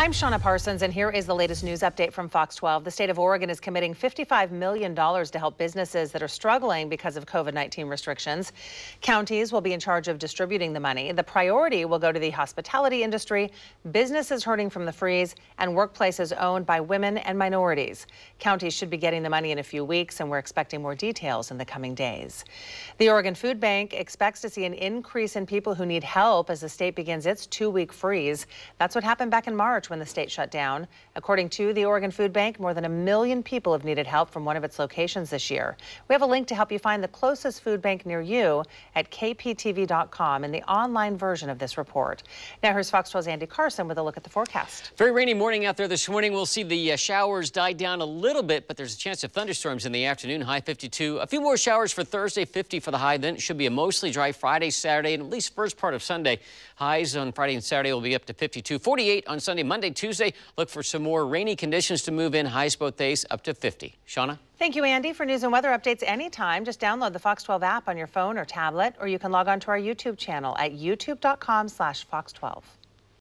I'm Shauna Parsons, and here is the latest news update from Fox 12. The state of Oregon is committing $55 million to help businesses that are struggling because of COVID 19 restrictions. Counties will be in charge of distributing the money. The priority will go to the hospitality industry, businesses hurting from the freeze, and workplaces owned by women and minorities. Counties should be getting the money in a few weeks, and we're expecting more details in the coming days. The Oregon Food Bank expects to see an increase in people who need help as the state begins its two week freeze. That's what happened back in March when the state shut down. According to the Oregon Food Bank, more than a million people have needed help from one of its locations this year. We have a link to help you find the closest food bank near you at kptv.com in the online version of this report. Now here's Fox 12's Andy Carson with a look at the forecast. Very rainy morning out there this morning. We'll see the uh, showers die down a little bit, but there's a chance of thunderstorms in the afternoon. High 52. A few more showers for Thursday, 50 for the high. Then it should be a mostly dry Friday, Saturday, and at least first part of Sunday. Highs on Friday and Saturday will be up to 52. 48 on Sunday, Monday, Tuesday. Tuesday, look for some more rainy conditions to move in. Highs both days up to 50. Shauna? Thank you, Andy. For news and weather updates anytime, just download the Fox 12 app on your phone or tablet, or you can log on to our YouTube channel at youtube.com slash fox 12.